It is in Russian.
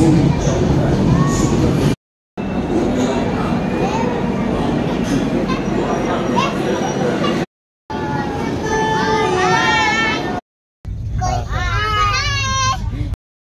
Спасибо.